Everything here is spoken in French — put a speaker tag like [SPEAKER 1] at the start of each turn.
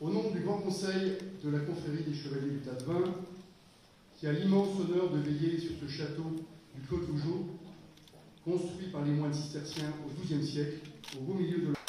[SPEAKER 1] Au nom du Grand Conseil de la Confrérie des Chevaliers du Tas de Vin, qui a l'immense honneur de veiller sur ce château du Clos Vougeot, construit par les moines cisterciens au XIIe siècle, au beau milieu de la